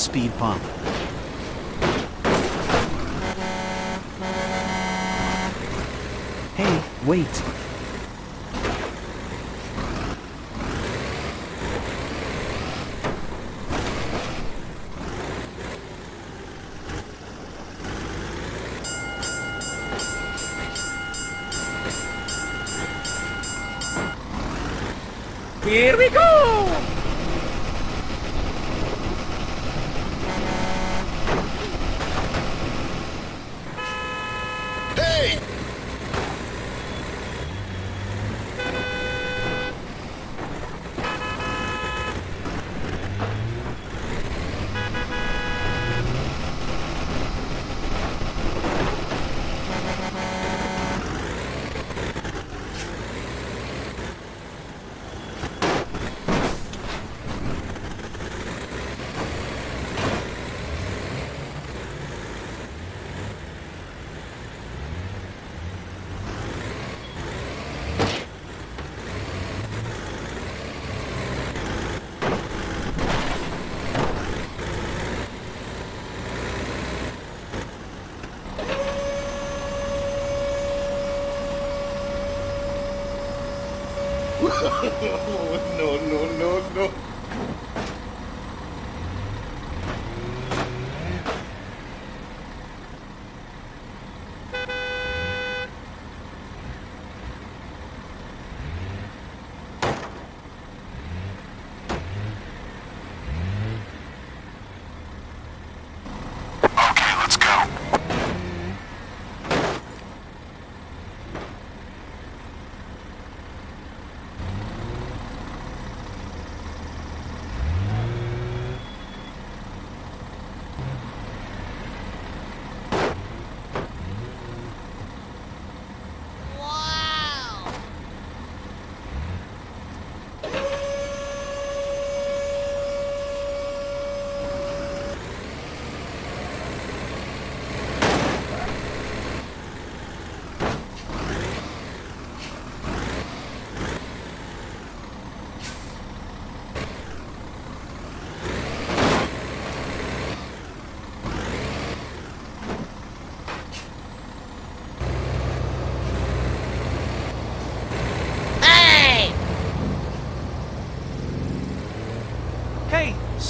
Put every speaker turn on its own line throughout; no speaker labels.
speed bump. Hey, wait.
Here we go!
Hey! no, no, no, no.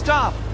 Stop!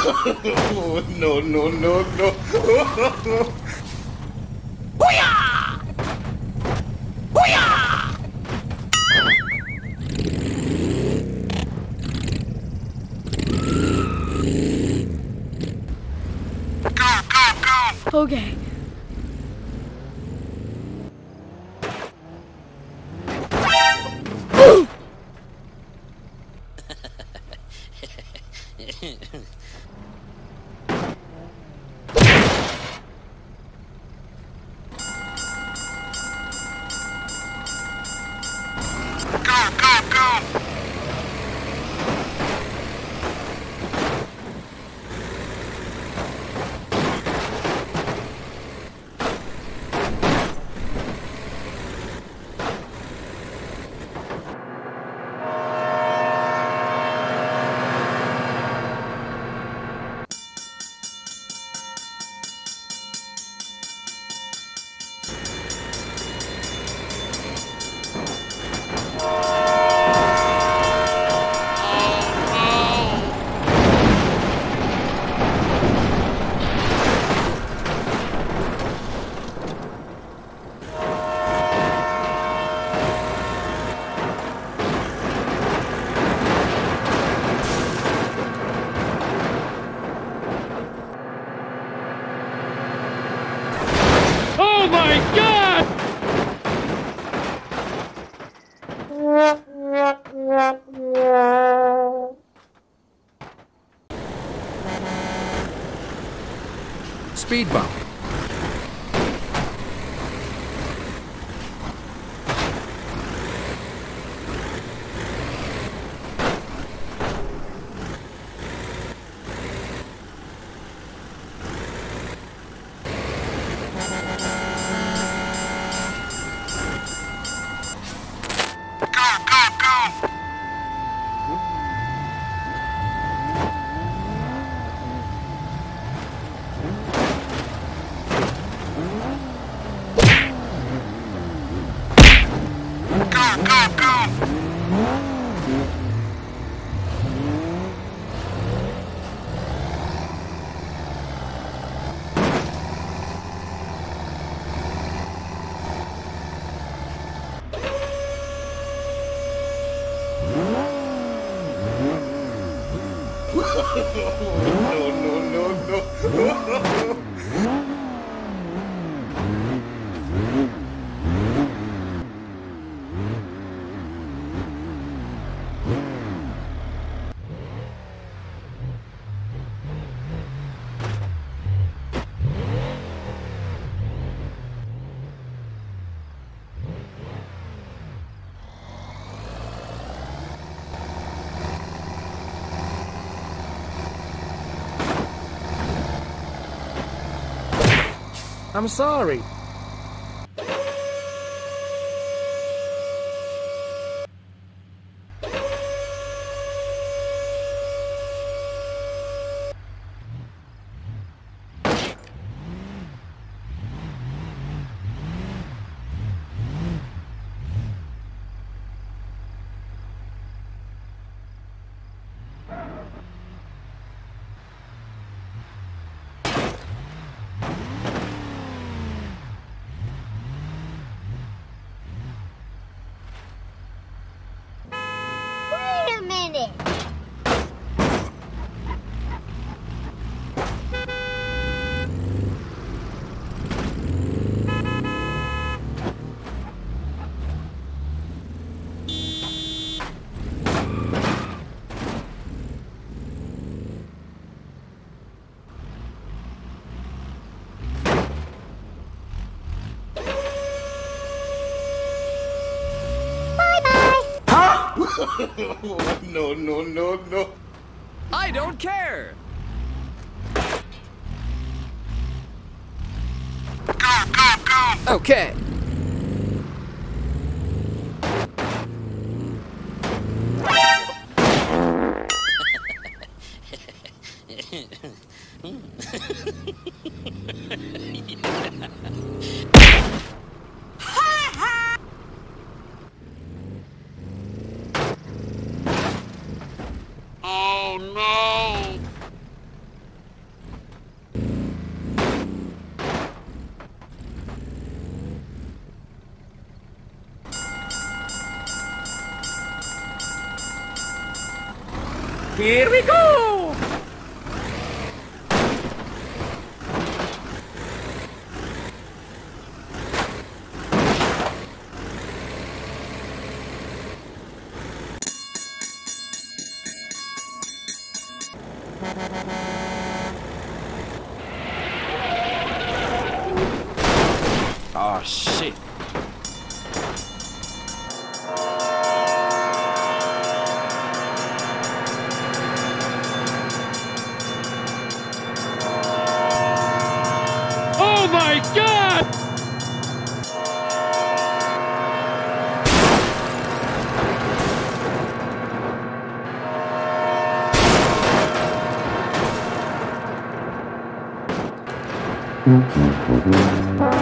Oh, no, no, no, no.
Go, go, go!
Okay.
Speed bump.
Go, go, go! Go, go, go!
No, no, no, no.
I'm sorry.
No, no, no, no.
I don't care.
Go, go, go!
Okay.
Oh
Here we go.
Oh shit. Oh my god!
Okay,